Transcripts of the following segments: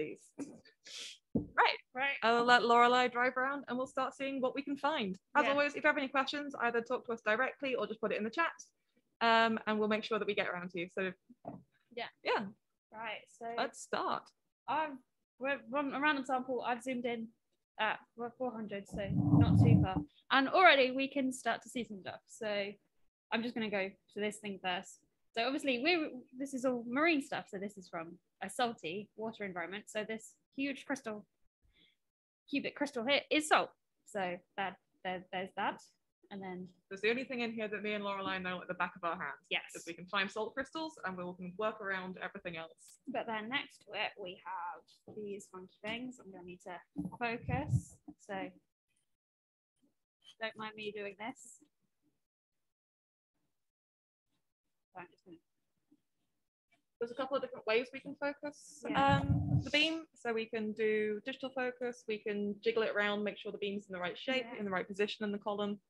please. Right. Right. I'll let Lorelei drive around and we'll start seeing what we can find. As Yeah. always, if you have any questions, either talk to us directly or just put it in the chat. Um, and we'll make sure that we get around to you. So Yeah. Yeah, Right. So let's start. I've we're from a random sample. I've zoomed in at we're 400, so not too far. And already we can start to see some stuff. So I'm just gonna go to this thing first. So obviously we're this is all marine stuff. So this is from a salty water environment. So this huge crystal, cubic crystal here is salt. So that there, there's that. And then There's the only thing in here that me and Lorelei know at the back of our hands. yes. Is we can find salt crystals and we can work around everything else. But then next to it, we have these funky things. I'm going to need to focus. So don't mind me doing this. So I'm just gonna- There's a couple of different ways we can focus Yeah. um, the beam. So we can do digital focus, we can jiggle it around, make sure the beam's in the right shape, Yeah. in the right position in the column.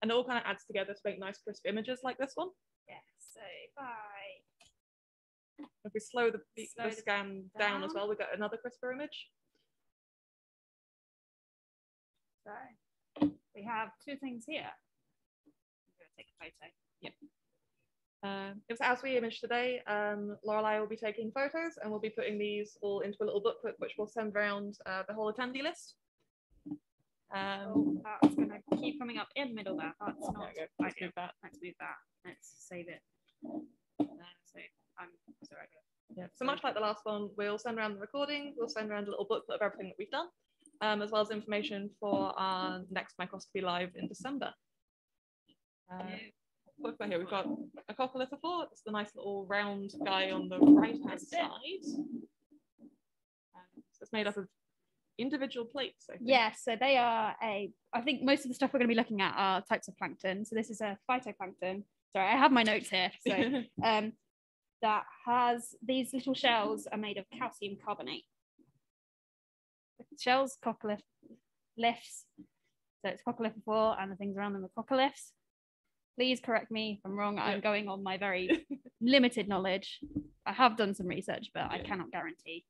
And it all kind of adds together to make nice crisp images like this one. Yeah, so if I, If we slow the, the Slow the scan down as well, we get another crisper image. so we have two things here. I'm going to take a photo. Um, it's as we image today, um, Lorelei will be taking photos and we'll be putting these all into a little booklet which we'll send around uh, the whole attendee list. Um, Oh, that's going to keep coming up in the middle there. That's not we go. Let's move that. Let's move that. Let's save it. Uh, so I'm sorry. Yeah. So much like the last one, we'll send around the recording, we'll send around a little booklet of everything that we've done, um, as well as information for our next Microscopy Live in December. Uh, look right here, we've got a coccolithophore. It's the nice little round guy on the right hand side. Um, so it's made up of individual plates. I think. Yeah, so they are a, I think most of the stuff we're going to be looking at are types of plankton. So this is a phytoplankton. Sorry, I have my notes here. So um, that has these little shells are made of calcium carbonate. Shells, coccolith lifts. So it's coccolithophore and the things around them are coccoliths. Please correct me if I'm wrong. I'm going on my very limited knowledge. I have done some research, but I cannot guarantee.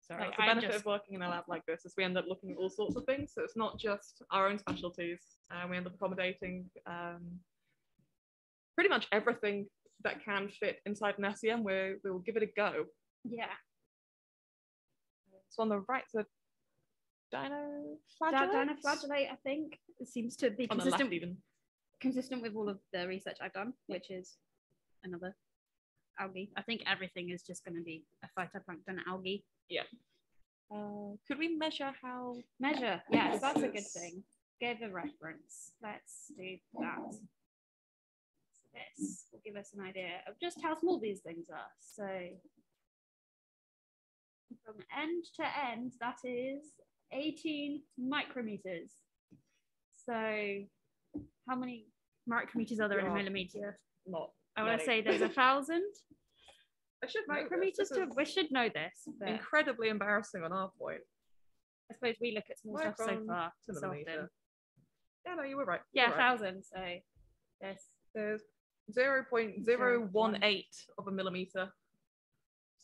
Sorry, That's the benefit just- of working in a lab like this is we end up looking at all sorts of things. So it's not just our own specialties. Uh, we end up accommodating um, pretty much everything that can fit inside an SEM. We we will give it a go. yeah. So on the right, so dino Di- Dinoflagellate, I think, it seems to be On the left consistent, even. consistent with all of the research I've done, which is another algae. I think everything is just going to be a phytoplankton algae. Uh, could we measure how? Measure, yes, that's a good thing. Give a reference. Let's do that. So this will give us an idea of just how small these things are. So from end to end, that is 18 micrometers. So how many micrometers are there in a millimeter? Not. I want to say there's a thousand I should micrometers to, we should know this, but incredibly embarrassing on our point. I suppose we look at small stuff so Micron far. to so millimeter. often. Yeah, no, you were right. you Yeah, were right. thousand. So this. There's 0.018 of a millimeter.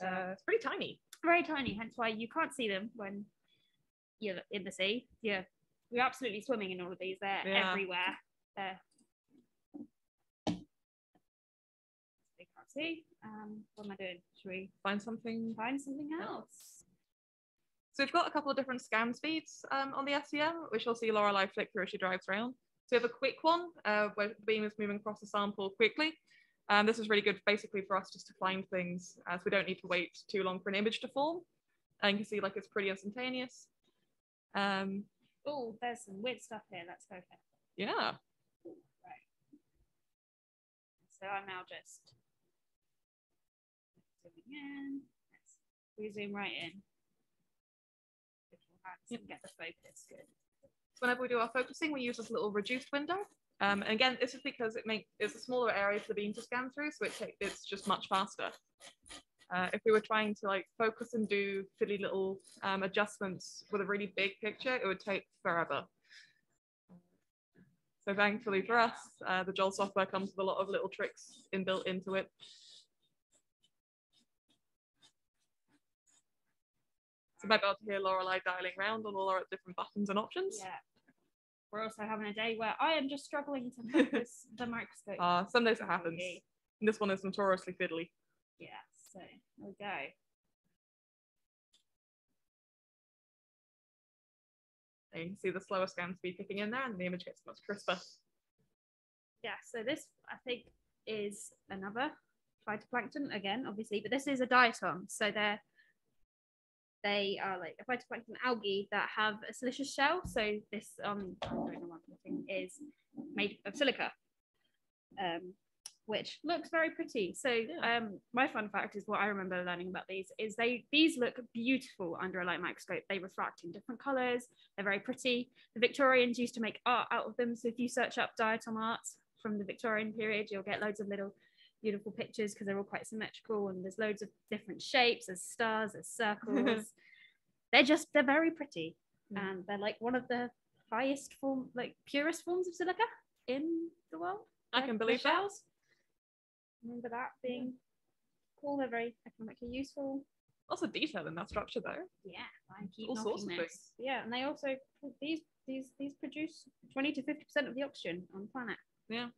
So Uh, it's pretty tiny. very tiny, hence why you can't see them when you're in the sea. Yeah, we're absolutely swimming in all of these. They're Yeah. everywhere. They're they can't see. Um, what am I doing? Should we Find something. find something Else. So we've got a couple of different scan speeds um, on the SEM, which you'll see Lorelei flick through as she drives around. So we have a quick one uh, where the beam is moving across the sample quickly. Um, this is really good basically for us just to find things as we don't need to wait too long for an image to form. And you can see like it's pretty instantaneous. Um, Oh, there's some weird stuff here. Let's go here. yeah, Right. So I'm now just zooming in. Let's we zoom right in. And get the focus good. So whenever we do our focusing, we use this little reduced window. Um, and again, this is because it makes it's a smaller area for the beam to scan through, so it take, it's just much faster. Uh, if we were trying to like focus and do silly little um, adjustments with a really big picture, it would take forever. So thankfully for us, uh, the JEOL software comes with a lot of little tricks inbuilt into it. So you might be able to hear Lorelei dialing around on all our different buttons and options. Yeah. We're also having a day where I am just struggling to focus the microscope. Uh, some days it happens. And this one is notoriously fiddly. Yeah, so there we go. You can see the slower scan speed kicking in there and the image gets much crisper. Yeah, so this I think is another phytoplankton again, obviously, but this is a diatom. So they're they are like a phytoplankton algae that have a siliceous shell. So this um I don't know what I'm putting, is made of silica. Um which looks very pretty. So Yeah. um my fun fact is what I remember learning about these is they these look beautiful under a light microscope. They refract in different colors. They're very pretty. The Victorians used to make art out of them. So if you search up diatom art from the Victorian period, you'll get loads of little beautiful pictures because they're all quite symmetrical and there's loads of different shapes. There's stars, there's circles. they're just they're very pretty, Mm. and they're like one of the highest form, like purest forms of silica in the world. I can believe that. Remember that being cool. They're very economically useful. Lots of detail in that structure though. Yeah, I keep All sorts of this. things. Yeah, and they also these these these produce twenty to fifty percent of the oxygen on the planet. Yeah.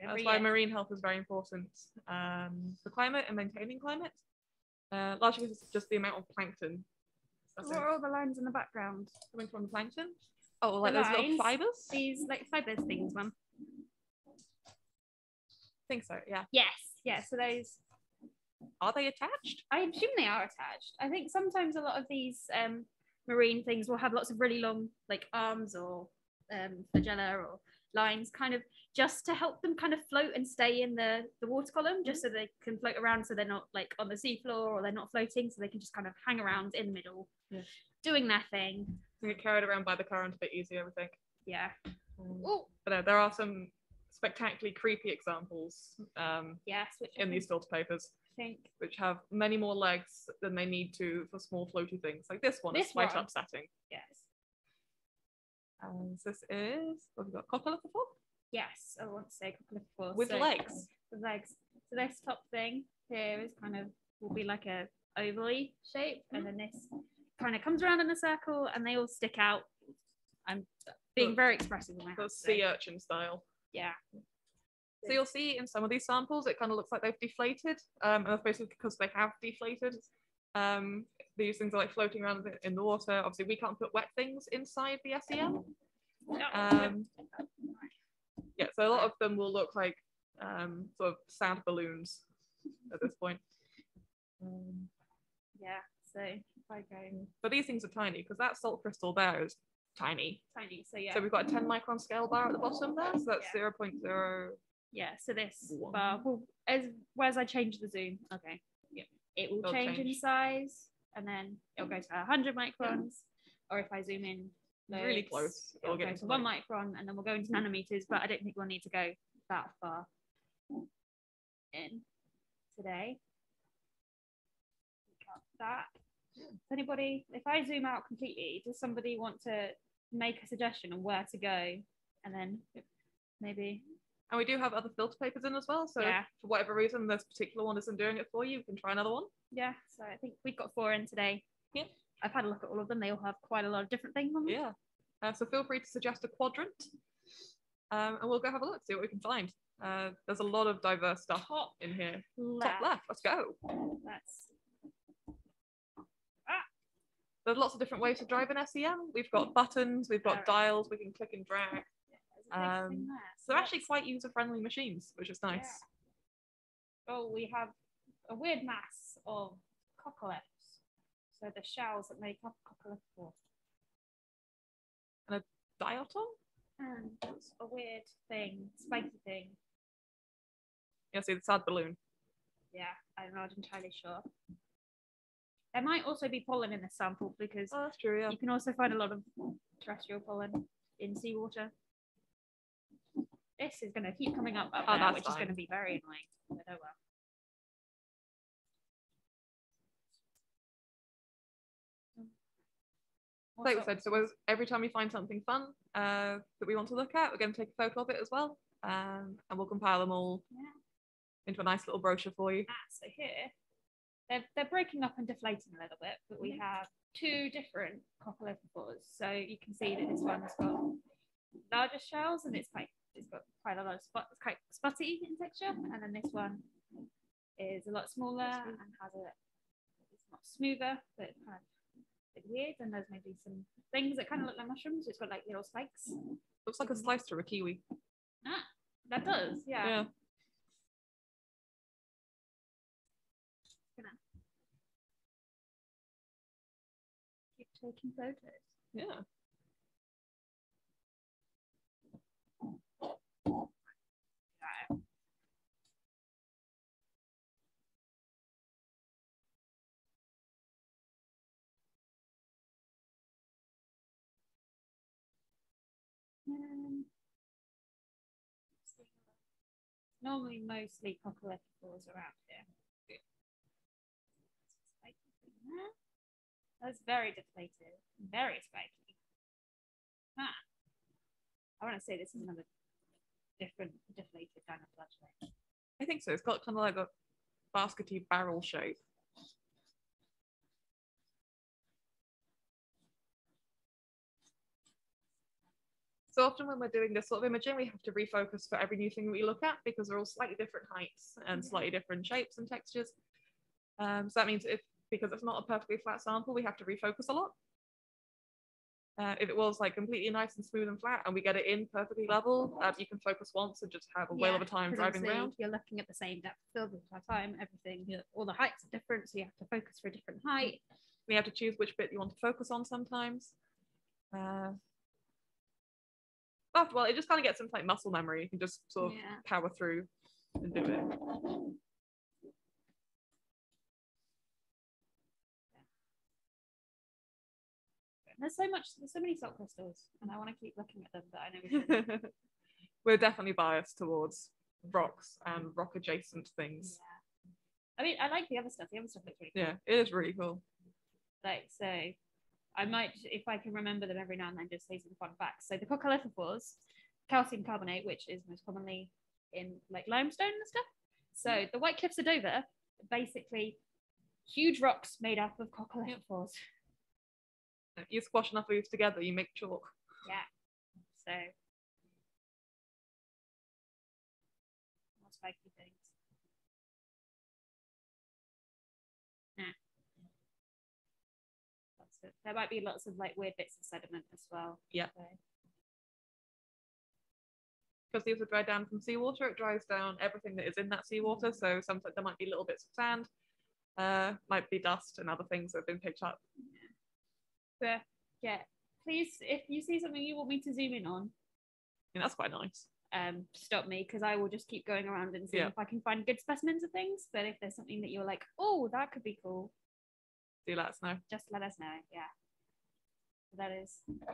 That's why year. marine health is very important um, for climate and maintaining climate. Uh, largely because it's just the amount of plankton that's What are all the lines in the background? coming from the plankton. Oh, like The those little fibers? These like fibers things, mum. I think so, yeah. Yes, yeah. So those, Are they attached? I assume they are attached. I think sometimes a lot of these um, marine things will have lots of really long like arms or um, flagella or lines, kind of just to help them kind of float and stay in the the water column, just so they can float around, so they're not like on the seafloor or they're not floating, so they can just kind of hang around in the middle, Yeah. doing their thing. They get carried around by the current a bit easier, I think. Yeah. Um, Oh, but no, there are some spectacularly creepy examples um, yes. In these filter papers, think which have many more legs than they need to for small floaty things. Like this one is This quite one. upsetting. yes. Um, and this is, what have we got? Coccolithophore? Yes, oh, I want to say Coccolithophore. With So- legs. Um, with legs. So this top thing here is kind of will be like a ovally shape, and mm-hmm. then this kind of comes around in a circle, and they all stick out. I'm being very expressive with my The sea urchin style. Yeah. So you'll see in some of these samples, it kind of looks like they've deflated. Um, and that's basically because they have deflated. Um, these things are like floating around in the water. Obviously, we can't put wet things inside the SEM. Um, yeah, so a lot of them will look like um, sort of sand balloons at this point. Um, yeah. So if I go but these things are tiny because that salt crystal there is tiny. tiny, so yeah. So we've got a 10 micron scale bar at the bottom there. So that's Yeah. 0.0. yeah. So this bar will as as I change the zoom. Okay. Yep. It will It'll change, in size, and then it'll go to 100 microns, or if I zoom in. Really close. It'll It'll go to one like- micron and then we'll go into nanometers, but I don't think we'll need to go that far in today. Cut that. Does anybody, if I zoom out completely, does somebody want to make a suggestion on where to go? And then maybe, And we do have other filter papers in as well. So Yeah. for whatever reason this particular one isn't doing it for you, you can try another one. yeah, so I think we've got four in today. Yeah. I've had a look at all of them. They all have quite a lot of different things on them. Yeah. Uh, so feel free to suggest a quadrant. Um, and we'll go have a look, see what we can find. Uh, there's a lot of diverse stuff Top in here. left. Top left, let's go. That's There's lots of different ways to drive an SEM. We've got buttons, we've got dials, we can click and drag. there's a big thing Um. So they're actually quite user-friendly machines, which is nice. Oh, we have a weird mass of coccoliths. So the shells that make up coccoliths. Diatom? And a weird thing, spiky thing. Yeah, see the sad balloon. Yeah, I'm not entirely sure. There might also be pollen in this sample because Oh, that's true, yeah. you can also find a lot of terrestrial pollen in seawater. This is going to keep coming up up Oh, there, that's which is going to be very annoying. But oh well. Like we said, so as- every time we find something fun uh, that we want to look at, we're going to take a photo of it as well. Um, and we'll compile them all Yeah. into a nice little brochure for you. Ah, so here they're, they're breaking up and deflating a little bit, but we have two different copper coccolithophores. So you can see that this one's got larger shells and it's quite it's got quite a lot of spot quite spotty in texture, and then this one is a lot smaller and has a it's not smoother, but kind of a bit weird. And there's maybe some things that kind of look like mushrooms. It's got like little spikes. Looks like a slice through a kiwi. Ah, that does, yeah. Yeah. Keep taking photos. Yeah. Um, normally mostly coccolithophores around here. That's very deflated, very spiky. Ah. I want to say this is another different deflated dinoflagellate. I think so. It's got kind of like a baskety barrel shape. So often when we're doing this sort of imaging, we have to refocus for every new thing we look at because they're all slightly different heights and slightly different shapes and textures. Um, so that means if because it's not a perfectly flat sample, we have to refocus a lot. Uh, if it was like completely nice and smooth and flat and we get it in perfectly level, uh, you can focus once and just have a whale of a time driving around. You're looking at the same depth field the entire time, everything, Yeah. all the heights are different, so you have to focus for a different height. We have to choose which bit you want to focus on sometimes. Uh, but well, it just kind of gets into like muscle memory. You can just sort of Yeah. power through and do it. There's so much, there's so many salt crystals, and I want to keep looking at them, but I know. We're definitely biased towards rocks and rock adjacent things. Yeah. I mean, I like the other stuff. The other stuff looks really cool. Yeah, it is really cool. Like, so I might, if I can remember them every now and then, just say some fun facts. So the coccolithophores, calcium carbonate, which is most commonly in like limestone and stuff. So mm. the White Cliffs of Dover, basically huge rocks made up of coccolithophores. You squash enough of these together, you make chalk. Yeah. So more spiky things. Yeah. Of, there might be lots of like weird bits of sediment as well. Yeah. So, Because these are dried down from seawater, it dries down everything that is in that seawater. So sometimes there might be little bits of sand, uh, might be dust and other things that have been picked up. But yeah, please, if you see something you want me to zoom in on, And that's quite nice. um, stop me because I will just keep going around and see Yeah. if I can find good specimens of things. But if there's something that you're like, oh, that could be cool, Do let us know. just let us know. Yeah. So that is, I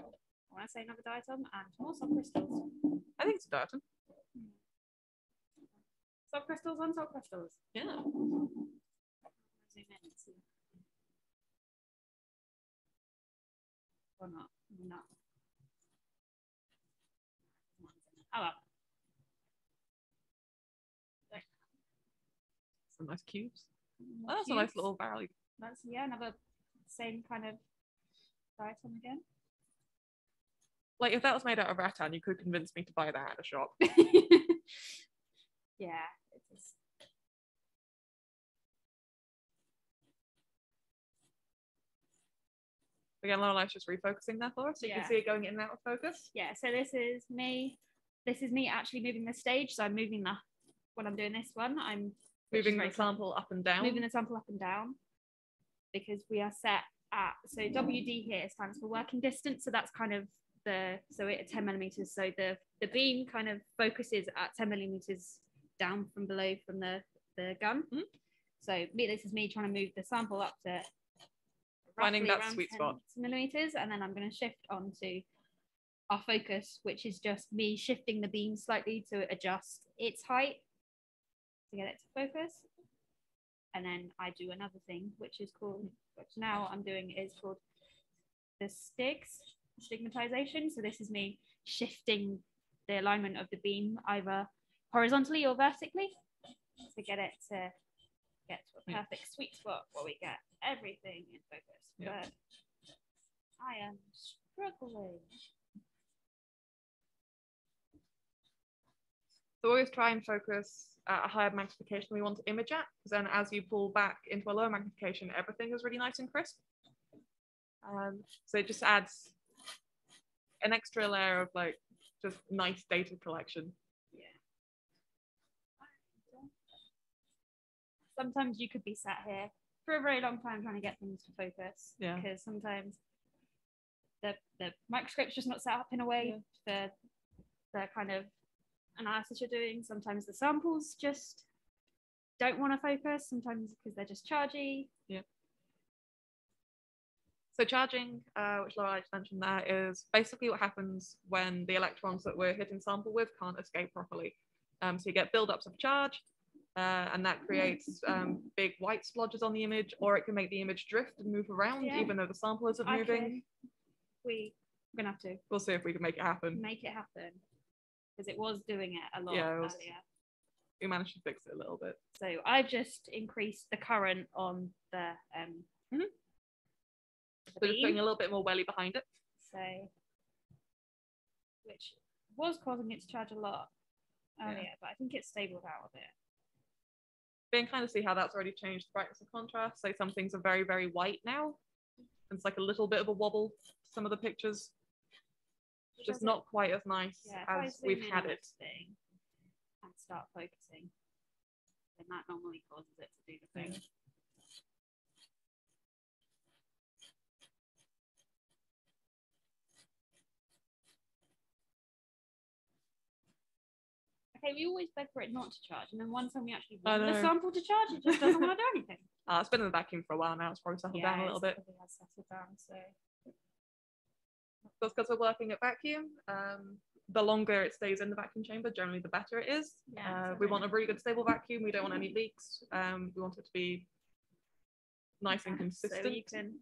want to say another diatom and more salt crystals. I think it's a diatom. Salt crystals on salt crystals. Yeah. Zoom in and see. Or not. Not. Oh well. Some nice cubes. Oh, that's a nice little barrel. That's yeah, another same kind of diatom again. Like if that was made out of rattan, you could convince me to buy that at a shop. yeah, it is. Again, Lorelei's just refocusing that for us. So you Yeah. can see it going in and out of focus. Yeah, so this is me. This is me actually moving the stage. So I'm moving the when I'm doing this one, I'm Moving the sample up and down. moving the sample up and down because we are set at so WD here stands for working distance. So that's kind of the so it at 10 millimeters. So the the beam kind of focuses at 10 millimeters down from below from the the gun. Mhm. So me, this is me trying to move the sample up to Finding that sweet spot. millimeters, and then I'm going to shift onto our focus, which is just me shifting the beam slightly to adjust its height to get it to focus. And then I do another thing, which is called, which now I'm doing is called the stigs, stigmatization. So this is me shifting the alignment of the beam either horizontally or vertically to get it to get to a Yeah. perfect sweet spot where we get everything in focus. Yeah. But I am struggling. So always try and focus at a higher magnification we want to image at, because then as you pull back into a lower magnification, everything is really nice and crisp. Um, so it just adds an extra layer of like just nice data collection. Yeah. Sometimes you could be sat here for a very long time trying to get things to focus. Yeah. Because sometimes the the microscope's just not set up in a way for the kind of analysis you're doing. Sometimes the samples just don't want to focus. Sometimes because they're just chargy. Yeah. So charging, uh, which Laura just mentioned there, is basically what happens when the electrons that we're hitting sample with can't escape properly. Um, so you get buildups of charge, uh, and that creates um, big white splodges on the image, or it can make the image drift and move around, Yeah. even though the sample isn't I moving. can, we we're gonna have to We'll see if we can make it happen. make it happen because it was doing it a lot Yeah, it was- earlier. We managed to fix it a little bit. So I've just increased the current on the um Mhm. the So putting a little bit more welly behind it. so which was causing it to charge a lot Yeah. earlier, but I think it's stabled out a bit. We can kind of see how that's already changed the brightness and contrast. So some things are very, very white now. And it's like a little bit of a wobble to some of the pictures. Which Just doesn't- quite as nice yeah, as we've had it. and start focusing, then that normally causes it to do the thing. Yeah. Okay, we always beg for it not to charge, and then one time we actually want the sample to charge, it just doesn't want to do anything. Uh, it's been in the vacuum for a while now. It's probably settled down a little bit. probably has settled down, so That's because we're working at vacuum. Um, the longer it stays in the vacuum chamber, generally the better it is. Yeah, uh, we want a really good stable vacuum. We don't want any leaks. Um, we want it to be nice and consistent. So you can,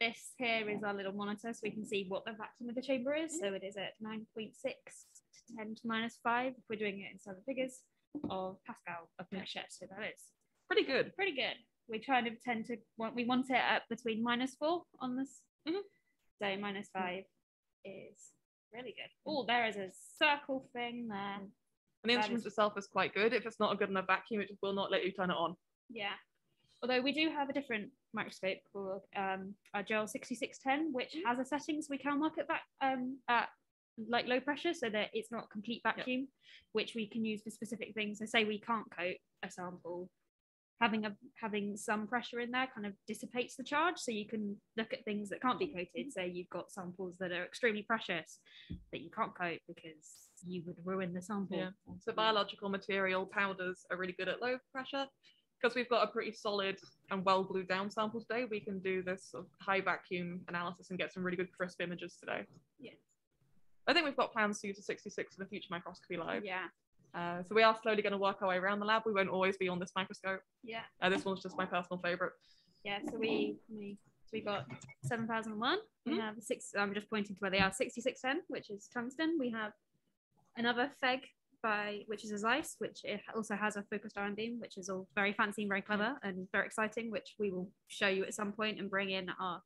this here is our little monitor, so we can see what the vacuum of the chamber is. So it is at 9.6 to 10 to minus 5, if we're doing it in seven figures, of Pascal of pressure. So that is Pretty good. pretty good. We try to tend to want, we want it at between minus 4 on this. Mhm. So minus 5 is really good. Oh, there is a circle thing there. And the That instrument is- itself is quite good. If it's not a good enough vacuum, it will not let you turn it on. Yeah. Although we do have a different microscope called um, our JEOL 6610, which Mm. has a settings we can mark it back um, at like low pressure so that it's not complete vacuum, which we can use for specific things. So say we can't coat a sample, having a having some pressure in there kind of dissipates the charge. So you can look at things that can't be coated. Say you've got samples that are extremely precious that you can't coat because you would ruin the sample. Yeah. So biological material powders are really good at low pressure. Because we've got a pretty solid and well glued down sample today, we can do this sort of high vacuum analysis and get some really good crisp images today. Yeah. I think we've got plans to use a 66 in the future microscopy live. Yeah. Uh, so we are slowly going to work our way around the lab. We won't always be on this microscope. Yeah. Uh, this one's just my personal favorite. Yeah, so we we so we got seven thousand one. We Mhm. have six. I'm just pointing to where they are. Sixty six ten, which is tungsten. We have another Feg by which is a Zeiss, which it also has a focused ion beam, which is all very fancy and very clever and very exciting, which we will show you at some point and bring in our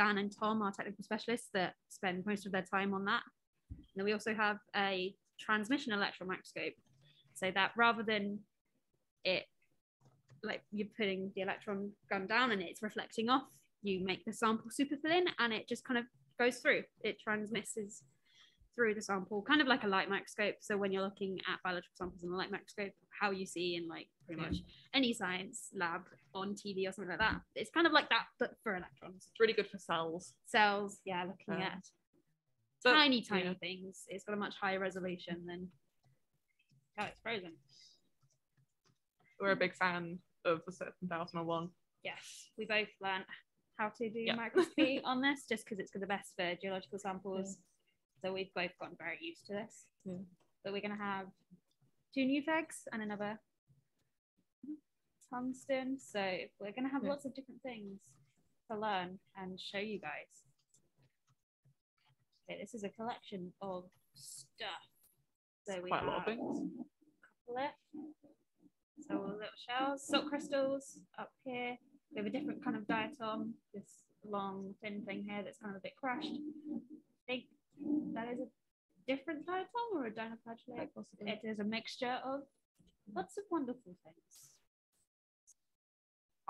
Dan and Tom, our technical specialists that spend most of their time on that. And then we also have a transmission electron microscope, so that rather than it like you're putting the electron gun down and it's reflecting off, you make the sample super thin and it just kind of goes through. It transmits through the sample, kind of like a light microscope. So when you're looking at biological samples in a light microscope, how you see in like pretty much any science lab on TV or something like that, it's kind of like that, but for electrons. It's really good for cells. Cells, yeah, looking at But, tiny, tiny yeah. things. It's got a much higher resolution than how it's frozen. We're a big fan of the 7001. yes, we both learned how to do Yeah. microscopy on this just because it's the best for geological samples. So we've both gotten very used to this. But we're going to have two new FEGs and another tungsten. So we're going to have Yeah. lots of different things to learn and show you guys. Okay, this is a collection of stuff. So we Quite a lot of things. couple left. So all little shells, salt crystals up here. We have a different kind of diatom, this long thin thing here that's kind of a bit crushed. I think that is a different diatom or a dinoflagellate. It is a mixture of lots of wonderful things.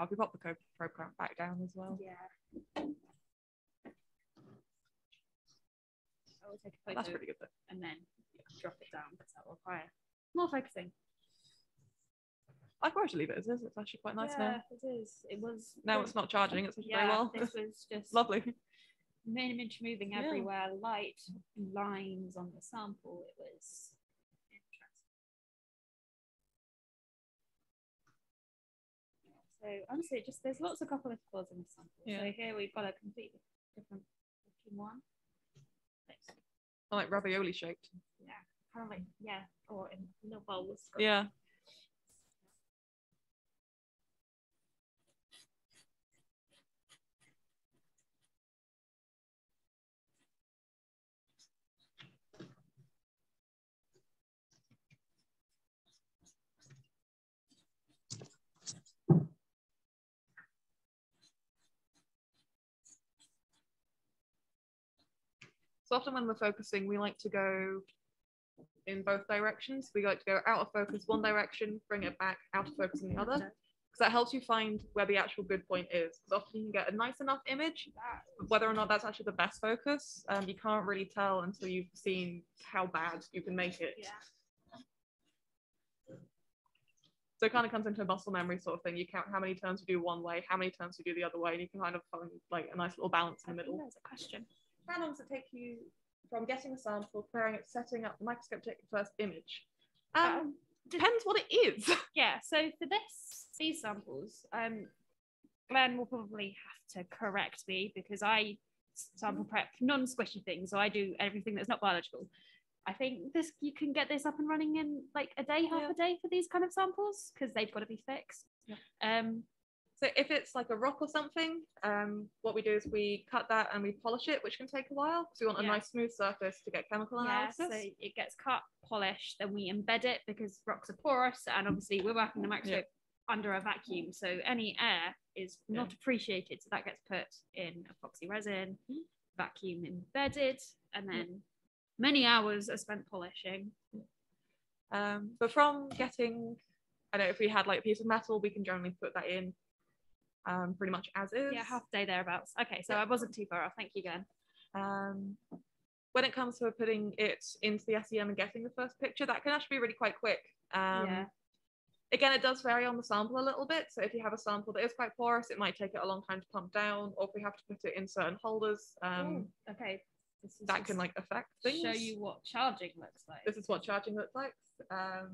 I'll we pop the co- probe clamp back down as well. Yeah. I will take a photo That's pretty good though. and then drop it down because that will require more focusing. I actually leave it as is. It's actually quite nice now. it is. It was. Now it's not charging. It's actually Yeah, very well. this was just Lovely. image moving Yeah. everywhere, light lines on the sample. It was So honestly, just there's lots of couple of pores in the sample. Yeah. So here we've got a completely different looking one. Like ravioli shaped. Yeah, kind of like yeah, or in little bowls. Yeah. So often when we're focusing, we like to go in both directions. We like to go out of focus one direction, bring it back out of focus in the other, because that helps you find where the actual good point is. Because often you can get a nice enough image, but whether or not that's actually the best focus, um, you can't really tell until you've seen how bad you can make it. Yeah. So it kind of comes into a muscle memory sort of thing. You count how many turns you do one way, how many turns you do the other way, and you can kind of find like a nice little balance in the middle. There's a question. How long does it take you from getting a sample, preparing it, setting up the microscope, taking the first image? Um, Um, depends what it is. yeah so for this these samples um glenn will probably have to correct me because i sample prep non-squishy things so i do everything that's not biological i think this you can get this up and running in like a day half Yeah. a day for these kind of samples because they've got to be fixed Yeah. um So if it's like a rock or something, um, what we do is we cut that and we polish it, which can take a while because we want a Yeah. nice smooth surface to get chemical yeah analysis. so it gets cut polished then we embed it because rocks are porous and obviously we're working the microscope under a vacuum so any air is Yeah. not appreciated so that gets put in epoxy resin Mhm. vacuum embedded and then many hours are spent polishing Um, but from getting, I know if we had like a piece of metal, we can generally put that in um, pretty much as is. yeah half day thereabouts okay so Yeah. i wasn't too far off thank you again Um, when it comes to putting it into the SEM and getting the first picture, that can actually be really quite quick. Um, yeah Again, it does vary on the sample a little bit. So if you have a sample that is quite porous, it might take it a long time to pump down, or if we have to put it in certain holders, um, Ooh, okay this is that can like affect things. show you what charging looks like This is what charging looks like. Um,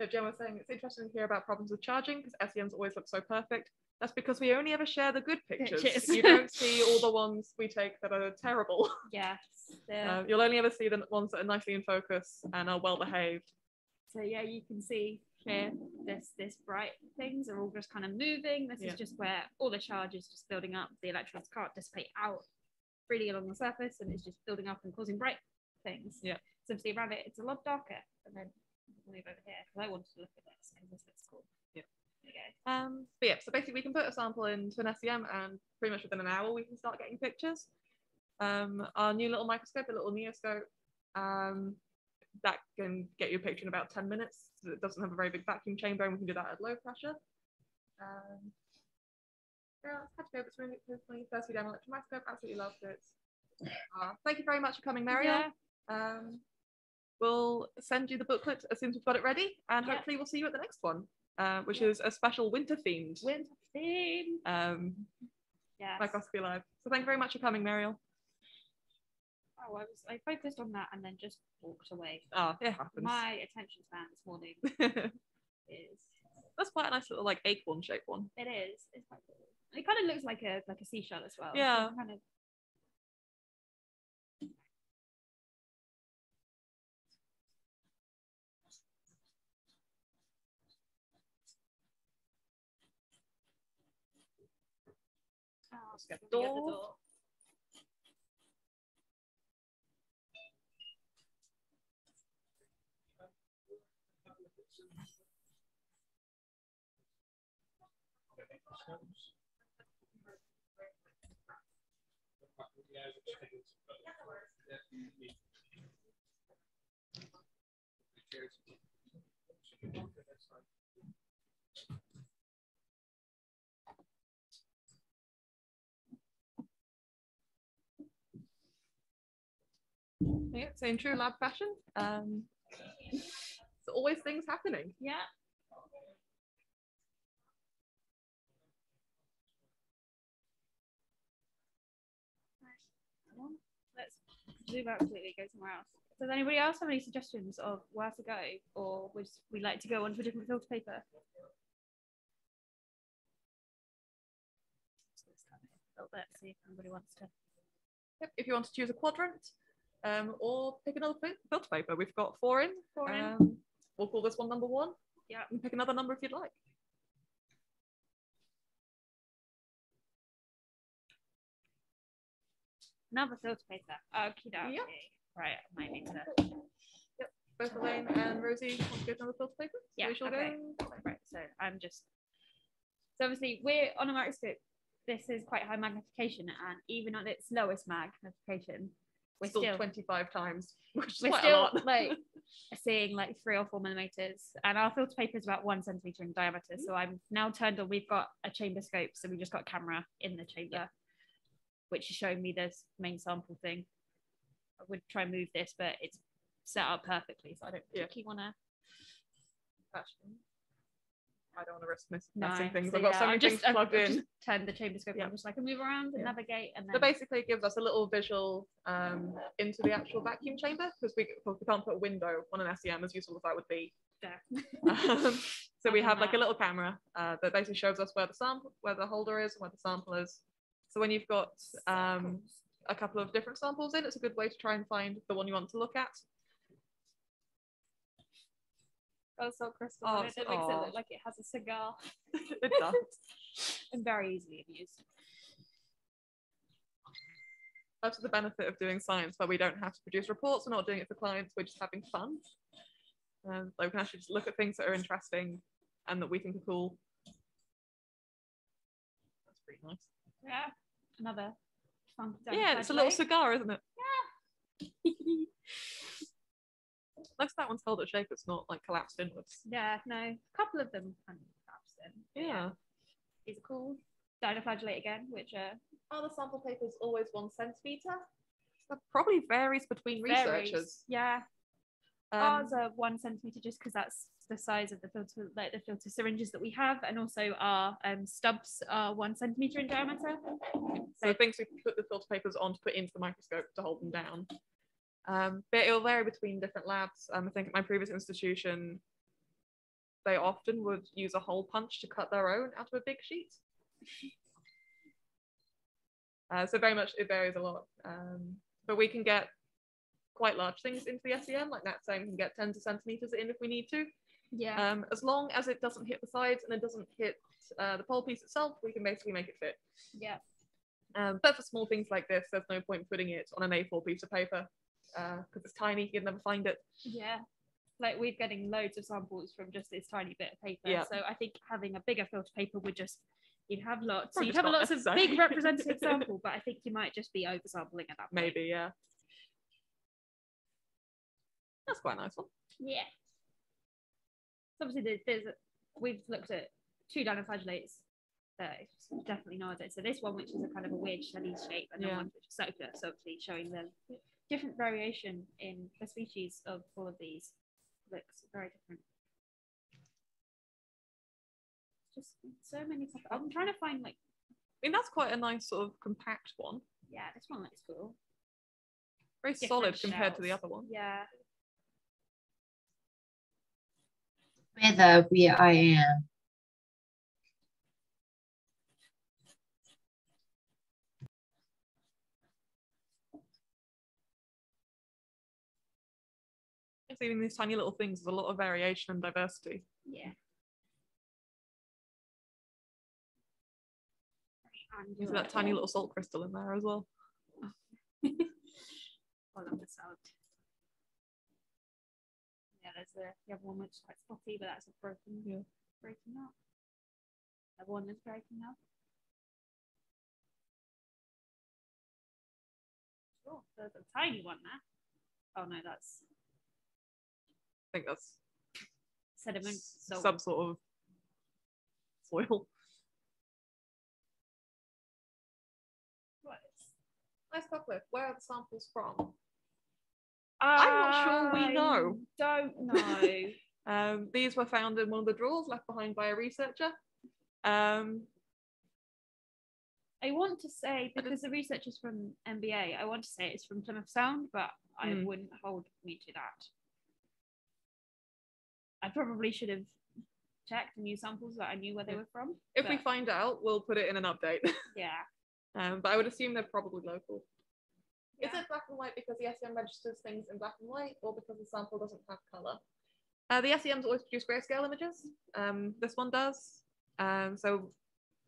so Jen was saying it's interesting to hear about problems with charging because SEMs always look so perfect. That's because we only ever share the good pictures. Pictures. you don't see all the ones we take that are terrible. yes the- Uh, you'll only ever see the ones that are nicely in focus and are well behaved. So yeah, you can see here this this bright things are all just kind of moving. This Yeah. is just where all the charge is just building up. The electrons can't dissipate out freely along the surface, and it's just building up and causing bright things. Yeah. So obviously around it, it's a lot darker. And then move over here because I wanted to look at this because this looks cool. Yeah. There you go. Um, but yeah, so basically we can put a sample into an SEM and pretty much within an hour we can start getting pictures. Um, our new little microscope, a little neoscope, um, that can get you a picture in about 10 minutes. It doesn't have a very big vacuum chamber and we can do that at low pressure. Um, yeah, had to go, but it's really good when you first demo electron microscope, absolutely loved it. Uh, thank you very much for coming, Maria. Yeah. Um, we'll send you the booklet as soon as we've got it ready, and Yeah. hopefully we'll see you at the next one, uh, which Yeah. is a special winter themed Winter theme. um, Yeah. Microscopy Live. So thank you very much for coming, Mariel. Oh, I was I focused on that and then just walked away. Ah, it happens. My attention span this morning is That's quite a nice little like acorn shaped one. It is. It's quite cool. It kind of looks like a like a seashell as well. so Yeah. Kind of. Oh, get the somebody at the door. door. Yeah, so in true lab fashion, um, there's always things happening. Yeah. Let's zoom out completely, go somewhere else. Does anybody else have any suggestions of where to go, or would we like to go on to a different filter paper? Bit, see if anybody wants to. Yep, if you want to choose a quadrant, um, or pick another fil- filter paper, we've got four in. Four in. Um, we'll call this one number one. Yeah. And pick another number if you'd like. Another filter paper. Okie dokie. Yep. Right, I might need to. Both Elaine and Rosie want to go to another filter paper. So Yeah, we shall okay. go. Right, so I'm just. So obviously we're on a microscope. This is quite high magnification, and even at its lowest magnification, we're Still, still 25 times, which is we're still like seeing like three or four millimeters, and our filter paper is about one centimeter in diameter. So I'm now turned on. We've got a chamber scope, so we just got a camera in the chamber, which is showing me this main sample thing. I would try and move this, but it's set up perfectly, so I don't Yeah. think you want to. I don't want to risk missing No, things. so I've got yeah, so many things just, I've- plugged I've in. just turned the chamber scope Yeah. on, just so I can move around and Yeah. navigate, and then So basically, it gives us a little visual um, into the actual vacuum chamber because we, we can't put a window on an SEM as useful as that would be. Um, so we have like a little camera uh, that basically shows us where the sample, where the holder is, and where the sample is. So when you've got um, a couple of different samples in, it's a good way to try and find the one you want to look at. Oh, so crystal. Oh, on it. It makes it look like it has a cigar it does. and very easily abused. That's the benefit of doing science, where we don't have to produce reports. We're not doing it for clients. We're just having fun. Um, like we can actually just look at things that are interesting and that we think are cool. That's pretty nice. Yeah, another fun. yeah, it's a little cigar, isn't it? Looks that one's held at shape. It's not like collapsed inwards. yeah, no, a couple of them kind of collapsed in. but Yeah. these are cool. Dinoflagellate again, which uh, Are the sample papers always one centimeter? That probably varies between varies. researchers. Yeah, Um, ours are one centimeter just because that's the size of the filter, like the filter syringes that we have, and also our um, stubs are one centimeter in diameter. so the things we put the filter papers on to put into the microscope to hold them down. Um, but it'll vary between different labs. Um, I think at my previous institution, they often would use a hole punch to cut their own out of a big sheet. Uh, so very much it varies a lot. Um, but we can get quite large things into the SEM, like Nat saying we can get tens of centimeters in if we need to. Yeah, Um, as long as it doesn't hit the sides and it doesn't hit uh, the pole piece itself, we can basically make it fit. yeah, Um, but for small things like this, there's no point putting it on an A4 piece of paper Uh, because it's tiny, you'd never find it. yeah. Like we're getting loads of samples from just this tiny bit of paper. Yeah. So I think having a bigger filter paper would just you'd have lots. So you'd have lots of big representative sample, but I think you might just be oversampling at that point. Maybe, yeah. That's quite a nice one. Yeah. So obviously there's, there's we've looked at two dinoflagellates that is definitely not it. So this one, which is a kind of a weird shelly shape, and Yeah. one which is circular, so obviously showing the different variation in the species of all of these looks very different. Just so many. I'm trying to find like, I mean, that's quite a nice sort of compact one. yeah, this one looks cool. Very Different solid compared to the other one. Yeah. Whither we I am. It's even these tiny little things, there's a lot of variation and diversity. Yeah. There's that tiny little salt crystal in there as well. All of the sound. Yeah, there's the, the other one which is quite spotty, but that's a broken, Yeah. broken up. Everyone is breaking up. Sure, there's a tiny one there. Oh no, that's think that's sediment. some sort of soil. Nice cockpit. Where are the samples from? I'm not sure we know. Don't know. Um, these were found in one of the drawers left behind by a researcher. Um, I want to say because the research is from MBA, I want to say it's from Plymouth Sound, but I Mm. wouldn't hold me to that. I probably should have checked and used samples that I knew where they were from. if we find out, we'll put it in an update. yeah, um, but I would assume they're probably local. Is it black and white because the SEM registers things in black and white, or because the sample doesn't have color? Uh, the SEMs always produce grayscale images. Um, this one does. Um, so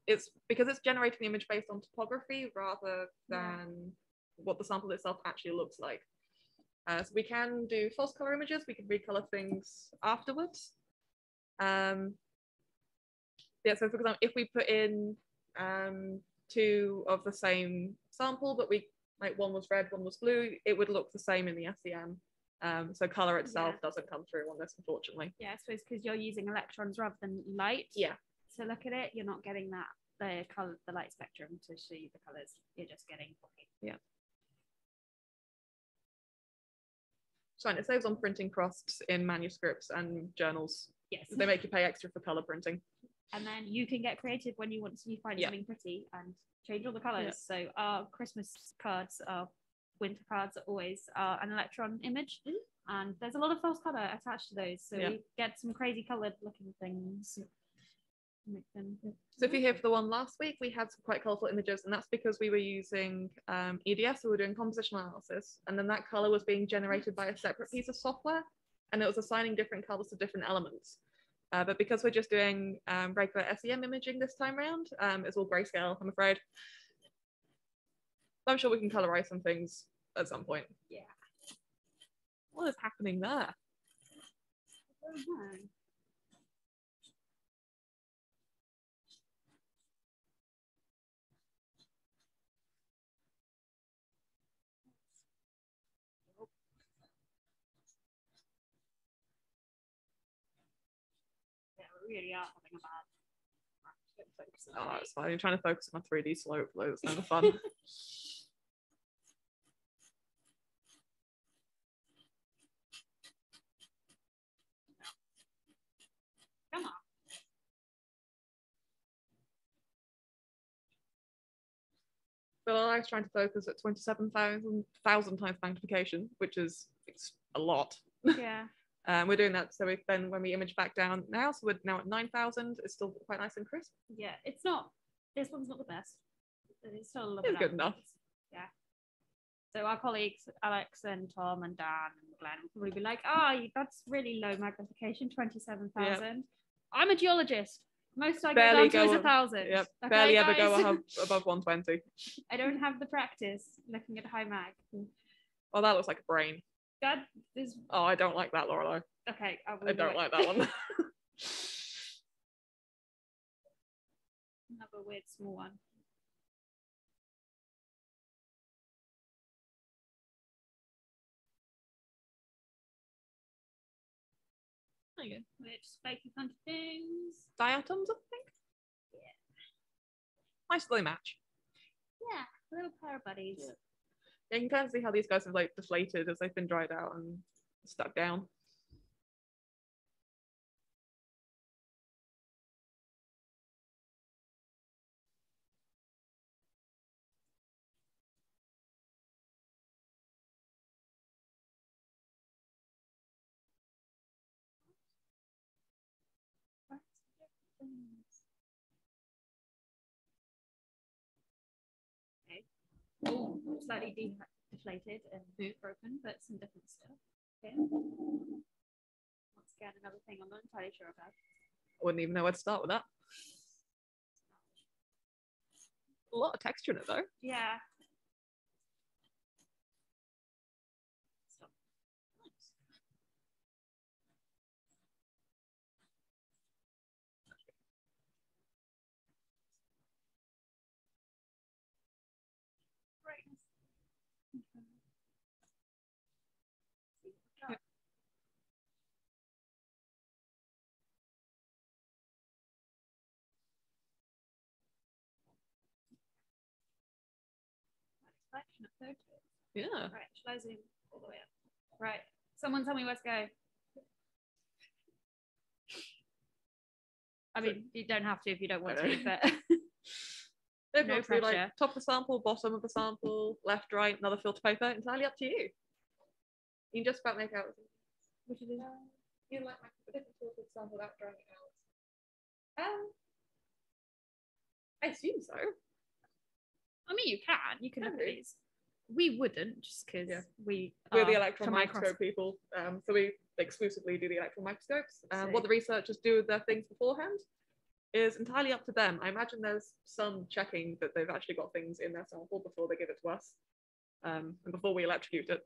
it's because it's generating the image based on topography rather Yeah. than what the sample itself actually looks like. Uh, so we can do false color images. We can recolor things afterwards. Um, yeah, so for example, if we put in um, two of the same sample, but we like one was red, one was blue, it would look the same in the SEM. Um, so color itself Yeah. doesn't come through on this, unfortunately. yeah. I suppose because you're using electrons rather than light. Yeah. So look at it, you're not getting that the color, the light spectrum to show you the colors. You're just getting okay. So it saves on printing costs in manuscripts and journals. Yes. They make you pay extra for color printing. and then you can get creative when you want to you find Yeah. something pretty and change all the colors so our christmas cards our winter cards are always uh, an electron image Mhm. and there's a lot of false color attached to those so Yeah. we get some crazy colored looking things So if you hear for the one last week, we had some quite colorful images, and that's because we were using um, EDS, so we were doing compositional analysis, and then that color was being generated by a separate piece of software, and it was assigning different colors to different elements. Uh, but because we're just doing um, regular SEM imaging this time around, um, it's all grayscale, I'm afraid. I'm sure we can colorize some things at some point. Yeah. What is happening there? I don't know. Yeah, we really are having a bad focus on Oh, it. it's fine. I'm trying to focus on my 3D slope flow. It's never fun. Come on. but I was trying to focus at 27,000 thousand times magnification, which is it's a lot. Yeah. Um, we're doing that. So we, then when we image back down now, so we're now at 9,000, it's still quite nice and crisp. Yeah. It's not this one's not the best. It's still a little It's good enough. Yeah. So our colleagues Alex and Tom and Dan and Glenn will probably be like, ah, you that's really low magnification, 27,000. I'm a geologist. Most I Barely go down to is a thousand. Yep. Okay, Barely ever go above, above 120. I don't have the practice looking at high mag. Oh, that looks like a brain. That is Oh, I don't like that, Lorelei. okay. I, will I do don't like that one. Another weird small one. There you go. Weird spiky kind of things. Diatoms, I think. Yeah. Nicely match. Yeah, little pair of buddies. Yeah. Yeah, you can kind of see how these guys have like deflated as they've been dried out and stuck down. Slightly de- deflated and Yeah. broken, but some different stuff. Okay. Once again, another thing I'm not entirely sure about. I wouldn't even know where to start with that. A lot of texture in it though. Yeah. Stop. Collection of photos. Yeah. Right, shall I zoom all the way up? Right, someone tell me where to go. I mean, you don't have to if you don't want to, but They've No got to be like pressure. top of the sample, bottom of the sample, left, right, another filter paper. Entirely up to you. You can just about make out. which it is. You like my different filter sample without drawing it out. Um, I assume so. I mean, you can. You can Can look at do. these. We wouldn't just because Yeah. we We're the electron microscope people, um, so we exclusively do the electron microscopes. Um, what the researchers do with their things beforehand is entirely up to them. I imagine there's some checking that they've actually got things in their sample before they give it to us, um, and before we electrocute it.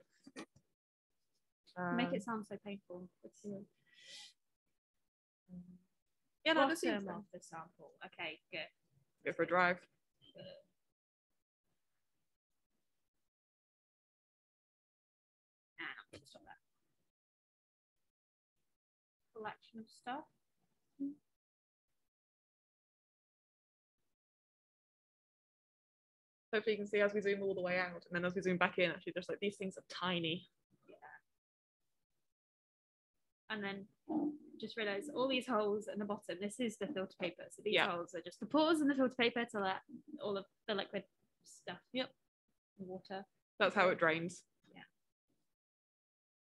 Make Um, it sound so painful. It's yeah, no, this seems bottom fine. of the sample. Okay, good. Go for a drive. Ah, no, stop that. Collection of stuff. Hopefully, you can see as we zoom all the way out, and then as we zoom back in, actually, just like these things are tiny. Yeah. And then just realize all these holes in the bottom, this is the filter paper. So these Yeah. holes are just the pores in the filter paper to let all of the liquid stuff. Yep. Water. That's how it drains. Yeah.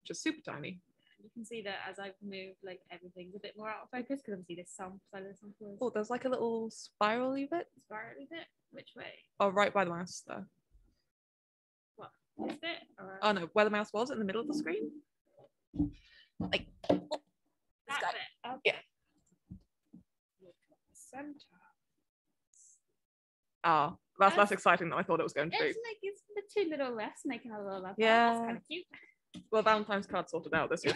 Just super tiny. You can see that as I've moved, like everything's a bit more out of focus because obviously this sample side of the sample is Oh, there's like a little spirally bit. spirally bit. Which way? Oh, right by the mouse there. This bit? Or Oh no, where the mouse was in the middle of the screen. Like oh, that bit? Okay. Yeah. Center. Oh, that's less exciting than I thought it was going to be. It's like it's the two little lefts making a little love. Yeah. That's kind of cute. Well, Valentine's card sorted out this year.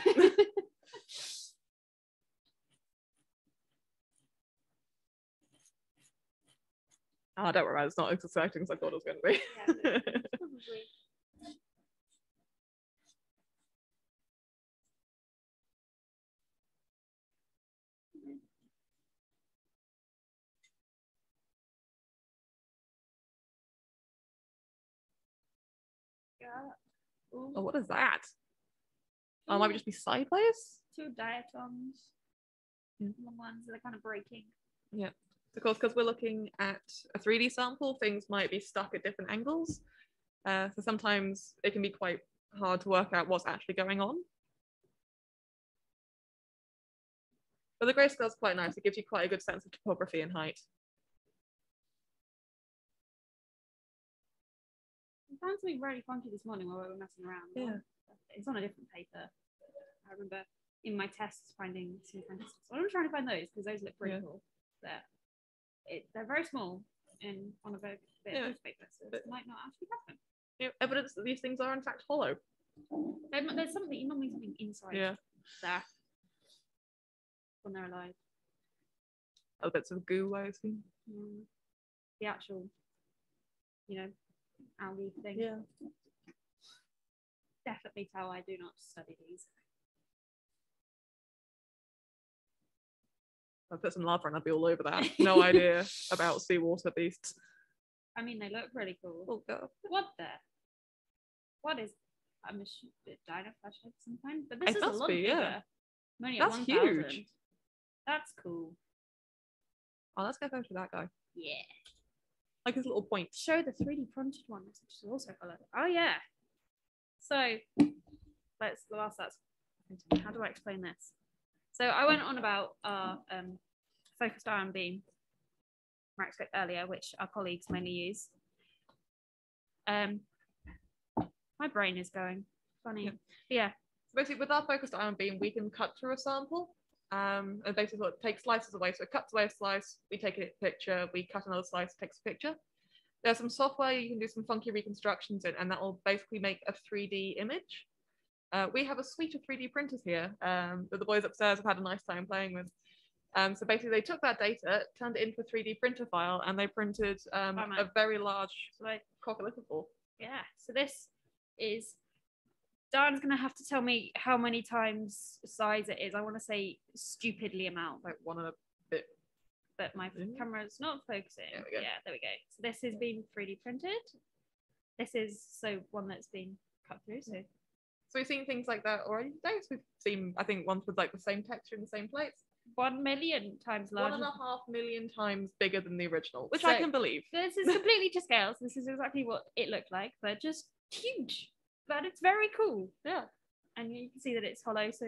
oh, don't worry, it's not as exciting as I thought it was going to be. Yeah. Ooh. oh, what is that? Oh, it might just be sideways. two diatoms. Yeah. Long ones that are kind of breaking. Yeah. Of course, because we're looking at a 3D sample, things might be stuck at different angles. Uh, so sometimes it can be quite hard to work out what's actually going on. But the grayscale is quite nice. It gives you quite a good sense of topography and height. Found something really funky this morning while we were messing around. Yeah. It's on a different paper. I remember in my tests finding some fantastic. So I'm trying to find those because those look pretty Yeah. cool. They're, it, they're very small and on a very bit Yeah. of paper, so But- it might not actually happen. Know, evidence that these things are in fact hollow. There, there's something, you normally something inside Yeah. there when they're alive. Other bits of goo, I assume. Mm. The actual, you know, algae thing. Yeah. Definitely tell I do not study these. I put some lava and I'd be all over that. No idea about seawater beasts. I mean, they look really cool. Oh god. What the? What is? I'm a dino flash of some kind, but this It is a must lot be, yeah. bigger. I'm only That's 1,000. huge. That's cool. Oh, let's go over to that guy. Yeah. Like his little point. Show the 3D printed one, which is also color. Oh yeah. So let's the last that's how do I explain this? So I went on about our um, focused ion beam microscope earlier, which our colleagues mainly use. Um, my brain is going funny. Yeah. Yeah. Basically, with our focused ion beam, we can cut through a sample. Um, and basically, what takes slices away. So it cuts away a slice, we take a picture, we cut another slice, takes a picture. There's some software you can do some funky reconstructions in, and that will basically make a 3D image. Uh, we have a suite of 3D printers here um, that the boys upstairs have had a nice time playing with. Um, so basically, they took that data, turned it into a 3D printer file, and they printed um, Oh, a very large So like coccolithophore. yeah. So this is Dan's gonna have to tell me how many times size it is. I want to say stupidly amount, Like one and a bit. but my Mm. camera's not focusing. There we go. Yeah, there we go. So this has been 3D printed. This is so one that's been cut through. So So we've seen things like that already today. So we've seen, I think, ones with like the same texture in the same plates. one million times larger. and a half million times bigger than the original, which I So- can believe. This is completely to scale. So this is exactly what it looked like, but just huge. But it's very cool. Yeah. And you can see that it's hollow. So,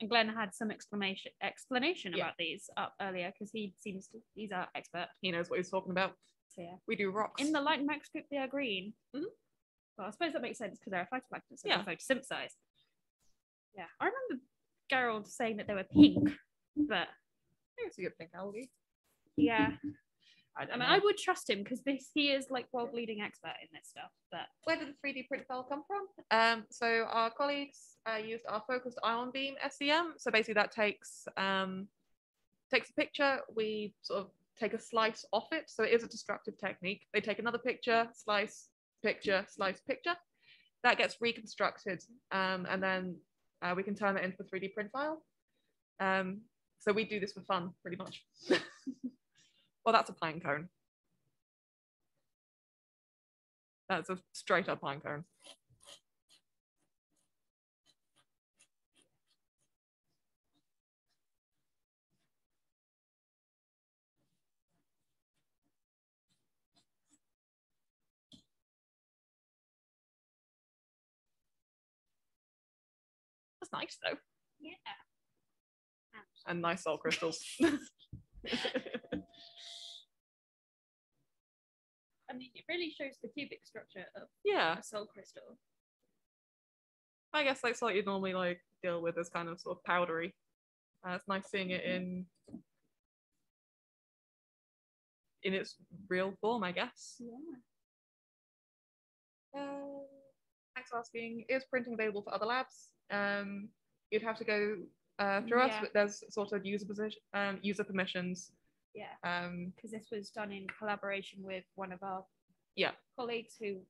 and Glenn had some explanation explanation Yeah. about these up earlier because he seems to, he's our expert. He knows what he's talking about. So yeah. We do rocks. In the light microscope, they are green. Mhm. Well, I suppose that makes sense because they're a phytoplankton, so Yeah. they're. Yeah, I remember Gerald saying that they were pink, but I think it's a good thing, algae. yeah, I I don't mean, know. I would trust him because this he is like world leading expert in this stuff. But Where did the 3D print file come from? Um, so our colleagues uh, used our focused ion beam SEM. So basically that takes um, takes a picture, we sort of take a slice off it. So it is a destructive technique. They take another picture, slice, picture, slice, picture. That gets reconstructed um, and then uh, we can turn it into a 3D print file. Um, so we do this for fun, pretty much. well, that's a pine cone. That's a straight up pine cone. That's nice though. yeah, And nice soul crystals. I mean, it really shows the cubic structure of yeah, a soul crystal. I guess like what you'd normally like deal with is kind of sort of powdery. Uh, it's nice seeing it in in its real form, I guess. Yeah. Um, thanks for asking. Is printing available for other labs? Um, you'd have to go uh, through us, Yeah. but there's sort of user position, um, user permissions. Yeah, Um, because this was done in collaboration with one of our Yeah. colleagues who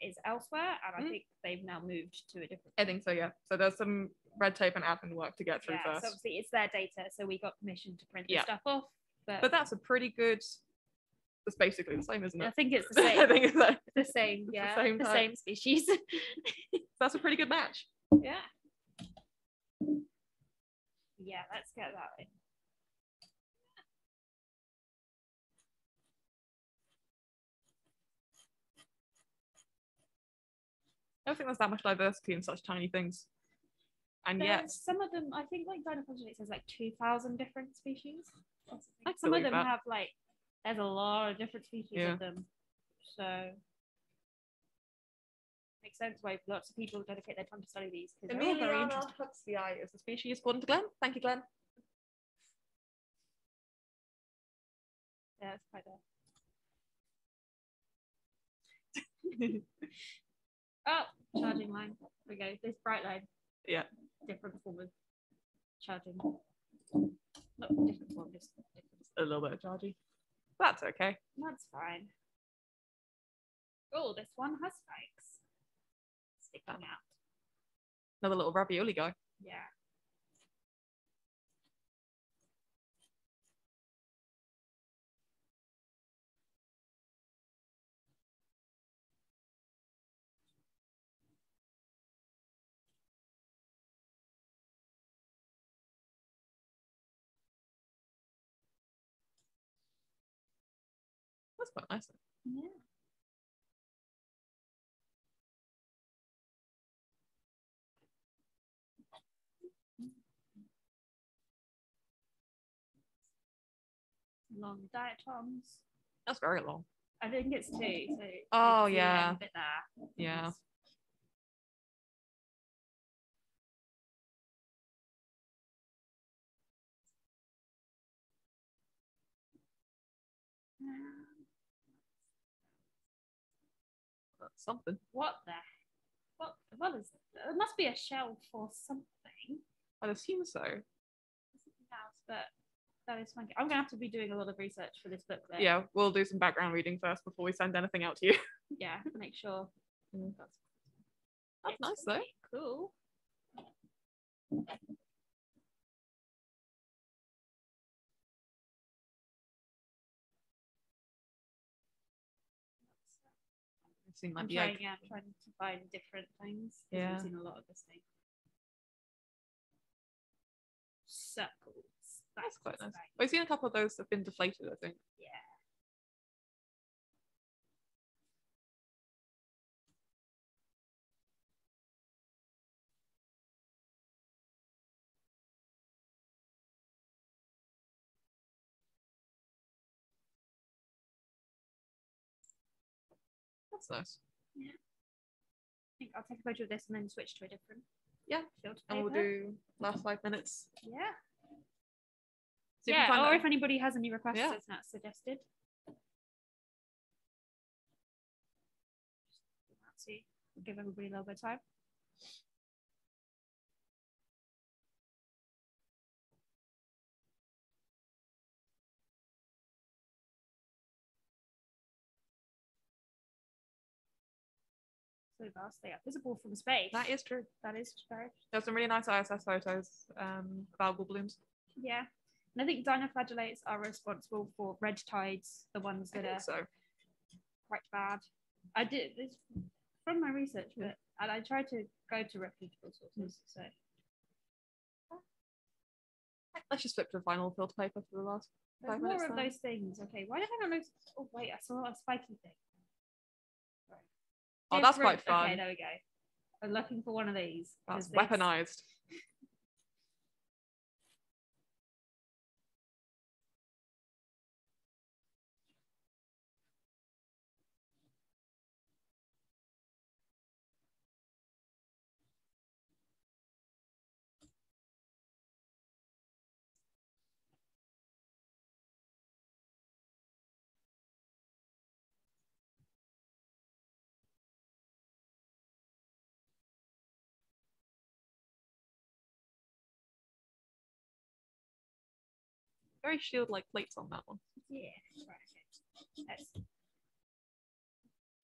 is elsewhere, and I Mm. think they've now moved to a different. I think so, yeah. So there's some red tape and admin work to get through Yeah, so obviously it's their data, so we got permission to print the Yeah. stuff off. But, But that's a pretty good. It's basically the same, isn't it? I think it's the same. I think it's like, the same, the yeah, same the same species. that's a pretty good match. yeah. Yeah, let's get that in. I don't think there's that much diversity in such tiny things. And yet, some of them, I think, like Dinophagidae says like 2,000 different species. I Some of them that. have like, there's a lot of different species Yeah. of them. So, makes sense why lots of people dedicate their time to study these Emiliania huxleyi is the species according to Glenn. Thank you, Glenn. Yeah, it's quite there. Oh, charging line. There we go. This bright line. Yeah. Different form of charging. Not different form, just different. a little bit of charging. That's okay. That's fine. Oh, this one has spikes sticking out. Another little ravioli guy. Yeah. That's quite nice. Yeah. Long diatoms. That's very long. I think it's two. So Oh, it's yeah. bit there. Yeah. That's something. What the? What? What is? It must be a shell for something. I'd assume so. Something else, but that is funky. I'm gonna have to be doing a lot of research for this book. Then. Yeah, we'll do some background reading first before we send anything out to you. Yeah. Make sure. Mm, that's That's nice though. Cool. Seen like I'm trying, egg. yeah, I'm trying to find different things. Yeah. I've seen a lot of this thing. Circles. That's quite nice. right. I've seen a couple of those that have been deflated, I think. Yeah. That's nice. Yeah. I think I'll take a photo of this and then switch to a different Yeah. filter And we'll do last five minutes. Yeah. Yeah, or that- if anybody has any requests Yeah. as Nat suggested. See. Give everybody a little bit of time. So vast, they are visible from space. That is true. that is very There's some really nice ISS photos um, of algal blooms. yeah. And I think dinoflagellates are responsible for red tides, the ones that are so. quite bad. I did this from my research, hmm. but and I tried to go to reputable sources. Hmm. So Let's just flip to the final filter paper for the last there's five more minutes. of then. those things. Okay, why did I not notice? Oh wait, I saw a spiky thing. Oh, that's quite Okay, there we go. I'm looking for one of these. That's weaponized. Very shield-like plates on that one. Yeah, right. Okay. That's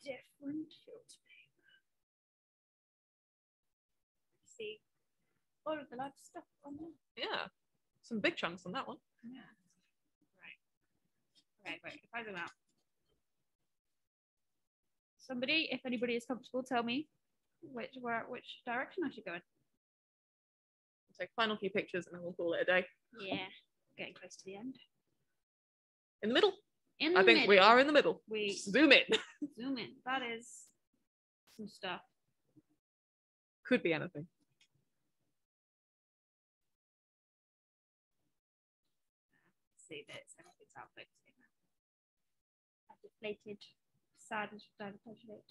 different filter paper. See all of the live stuff on there. Yeah. Some big chunks on that one. Yeah. Right. Okay, wait, if I zoom out. Somebody, if anybody is comfortable, tell me which where which direction I should go in. Take final few pictures and then we'll call it a day. Yeah. Getting close to the end. In the middle. In I the think we are in the middle. We Zoom in. zoom in. That is some stuff. Could be anything. see this everything's out fixing. A deflated, sad dinosaur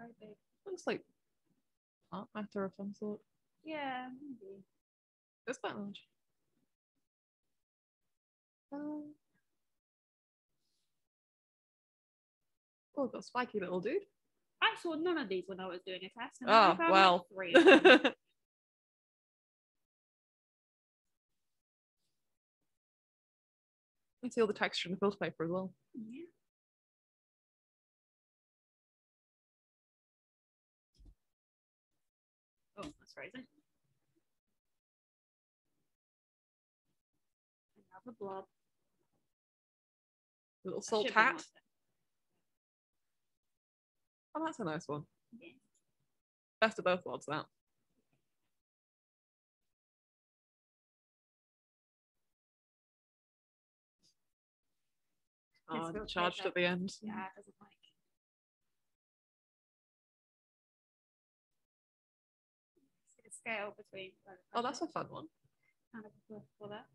very big. Looks like plant matter of some sort. Yeah, maybe. It's quite large. Um, oh, got a spiky little dude. I saw none of these when I was doing a test. And Oh, I found like well. three. You see all the texture in the filter paper as well. yeah. Oh, that's frozen. Another blob. Little salt hat. Oh, that's a nice one. Yeah. Best of both worlds, that. Oh, charged at the end. Yeah, it doesn't scale between. Oh, that's a fun one. and a that.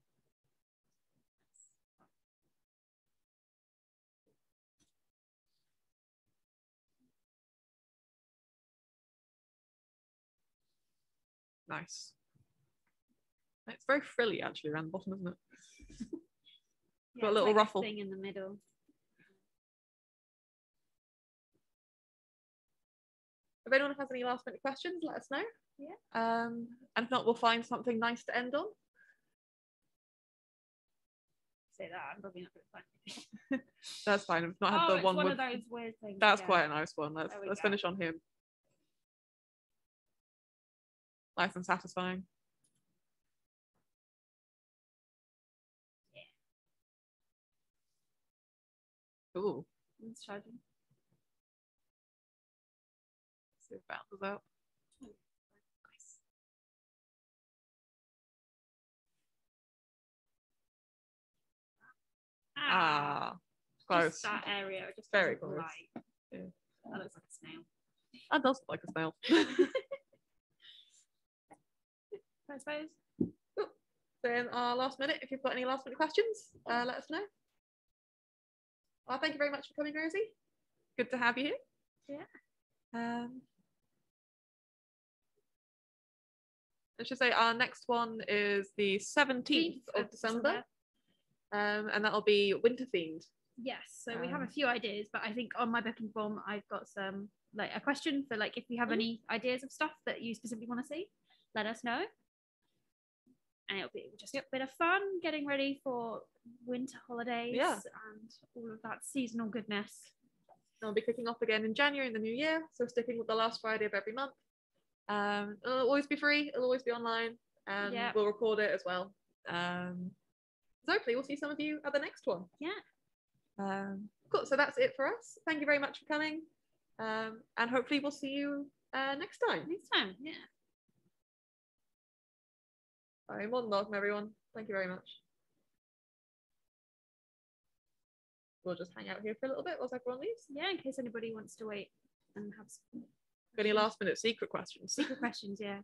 Nice. It's very frilly actually around the bottom, isn't it? Got a little like ruffle. thing in the middle. If anyone has any last minute questions, let us know. Yeah. Um, and if not, we'll find something nice to end on. say that. I'm probably not going to find. That's fine. I've not had oh, the it's one, one with. of those weird things. That's yeah. quite a nice one. Let's let's go. finish on him. Nice and satisfying. Cool. It's charging. see if it bounces out. Ah, just close. that area. Just Very close. like- Yeah. That looks like a snail. That does look like a snail. I suppose. then our last minute, if you've got any last minute questions, uh, let us know. Well, thank you very much for coming, Rosie. Good to have you here. Yeah. Um, I should say our next one is the 17th of December, um, and that'll be winter themed. Yes, so we have a Um, few ideas, but I think on my booking form I've got some like a question for like if you have Mhm. any ideas of stuff that you specifically want to see, let us know. And it'll be just a bit of fun getting ready for winter holidays Yeah. and all of that seasonal goodness. I'll be kicking off again in January in the new year, so sticking with the last Friday of every month. Um, it'll always be free, it'll always be online, and Yeah. we'll record it as well. Um, so hopefully we'll see some of you at the next one. Yeah. Um, cool. So that's it for us. Thank you very much for coming, um, and hopefully we'll see you uh, next time. Next time, yeah. Bye, more than welcome, everyone. Thank you very much. We'll just hang out here for a little bit whilst everyone leaves. Yeah, in case anybody wants to wait and have some Any last minute secret questions? secret questions, yeah.